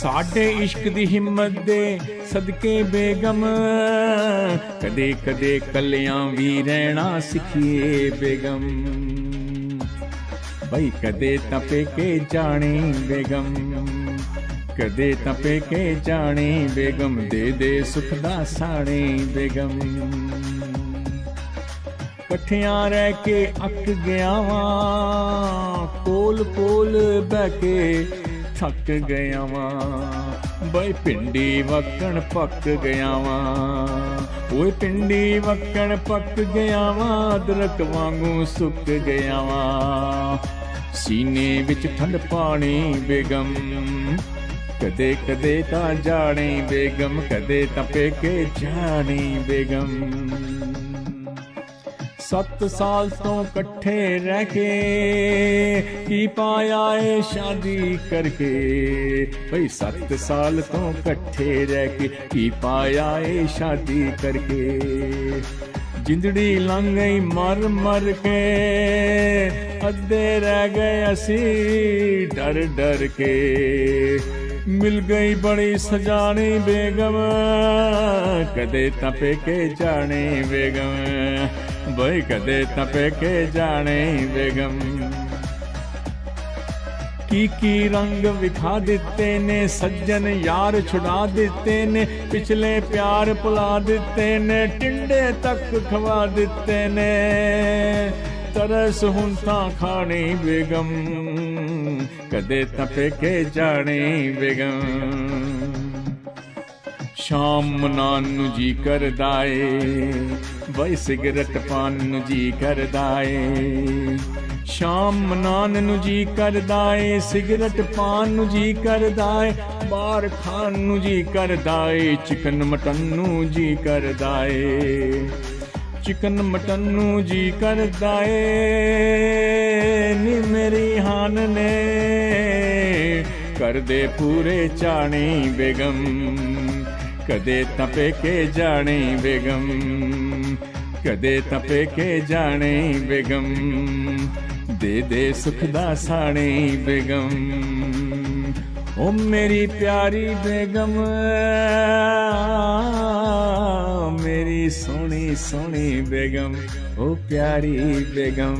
ਸਾਡੇ ਇਸ਼ਕ ਦੀ ਹਿੰਮਤ ਦੇ ਸਦਕੇ ਬੇਗਮ। ਕਦੇ ਕਦੇ ਕੱਲਿਆਂ ਵੀ ਰਹਿਣਾ ਸਿੱਖੀਏ ਬੇਗਮ। ਬਈ ਕਦੇ ਤਪੇ ਕੇ ਜਾਣੇ ਬੇਗਮ। ਕਦੇ ਤਾਂ ਪੇਕੇ ਜਾਣੀ ਬੇਗਮ। ਦੇ ਦੇ ਸੁਖ ਦਾ ਸਾਣੀ ਬੇਗਮ। ਇਕੱਠਿਆਂ ਰਹਿ ਕੇ ਅੱਕ ਗਿਆ ਵਾਂ। ਕੋਲ ਕੋਲ ਬਹਿ ਕੇ ਥੱਕ ਗਿਆ ਵਾਂ ਬਈ ਪਿੰਡੀ ਵਕਣ ਪੱਕ ਗਿਆ ਵਾਂ ਓਏ ਪਿੰਡੀ ਵਕਣ ਪੱਕ ਗਿਆ ਵਾਂ ਅਦਰਕ ਵਾਂਗੂ ਸੁੱਕ ਗਿਆ ਵਾਂ ਸੀਨੇ ਵਿੱਚ ਠੰਡ ਪਾਣੀ ਬੇਗਮ। ਕਦੇ ਕਦੇ ਤਾਂ ਜਾਣੀ ਬੇਗਮ, ਕਦੇ ਤਾਂ ਪੇਕੇ ਜਾਣੀ ਬੇਗਮ। ਸੱਤ ਸਾਲ ਤੋਂ ਇਕੱਠੇ ਰਹਿ ਕੇ ਕੀ ਪਾਇਆ ਏ ਸ਼ਾਦੀ ਕਰਕੇ? ਭਈ ਸੱਤ ਸਾਲ ਤੋਂ ਇਕੱਠੇ ਰਹਿ ਕੇ ਕੀ ਪਾਇਆ ਏ ਸ਼ਾਦੀ ਕਰਕੇ? ਜਿੰਦੜੀ ਲੰਘ ਗਈ ਮਰ ਮਰ ਕੇ, ਅੱਧੇ ਰਹਿ ਗਏ ਅਸੀਂ ਡਰ ਡਰ ਕੇ। ਮਿਲ ਗਈ ਬੜੀ ਸਜਾਣੀ ਬੇਗਮ, ਕਦੇ ਤਾਂ ਪੇਕੇ ਜਾਣੀ ਬੇਗਮ। ਬਈ ਕਦੇ ਤਾਂ ਪੇਕੇ ਜਾਣੀ ਬੇਗਮ ਕੀ ਕੀ ਰੰਗ ਵਿਖਾ ਦਿੱਤੇ ਨੇ ਸੱਜਣ ਯਾਰ ਛੁਡਾ ਦਿੱਤੇ ਨੇ ਪਿਛਲੇ ਪਿਆਰ ਭੁਲਾ ਦਿੱਤੇ ਨੇ ਟਿੰਡੇ ਤੱਕ ਖਵਾ ਦਿੱਤੇ ਨੇ ਤਰਸ ਹੁਣ ਤਾਂ ਖਾਣੀ ਬੇਗਮ ਕਦੇ ਤਾਂ ਪੇਕੇ ਜਾਣੀ ਬੇਗਮ ਸ਼ਾਮ ਮਨਾਨ ਨੂੰ ਜੀ ਕਰਦਾ ਏ ਬਈ ਸਿਗਰਟ ਪਾਨ ਨੂੰ ਜੀ ਕਰਦਾ ਏ ਸ਼ਾਮ ਮਨਾਨ ਨੂੰ ਜੀ ਕਰਦਾ ਏ ਸਿਗਰਟ ਪਾਨ ਨੂੰ ਜੀ ਕਰਦਾ ਏ ਬਾਹਰ ਖਾਣ ਨੂੰ ਜੀ ਕਰਦਾ ਏ ਚਿਕਨ ਮਟਨ ਨੂੰ ਜੀ ਕਰਦਾ ਏ ਚਿਕਨ ਮਟਨ ਨੂੰ ਜੀ ਕਰਦਾ ਏ ਨੀ ਮੇਰੀ ਹਾਨ ਨੇ ਕਰਦੇ ਪੂਰੇ ਚਾਣੀ ਬੇਗਮ ਕਦੇ ਤਪੇ ਕੇ ਜਾਣੀ ਬੇਗਮ, ਕਦੇ ਤਪੇ ਕੇ ਜਾਣੀ ਬੇਗਮ, ਦੇ ਦੇ ਸੁਖ ਦਾ ਸਾਣੀ ਬੇਗਮ। ਓ ਮੇਰੀ ਪਿਆਰੀ ਬੇਗਮ, ਮੇਰੀ ਸੋਹਣੀ ਸੋਹਣੀ ਬੇਗਮ, ਓ ਪਿਆਰੀ ਬੇਗਮ।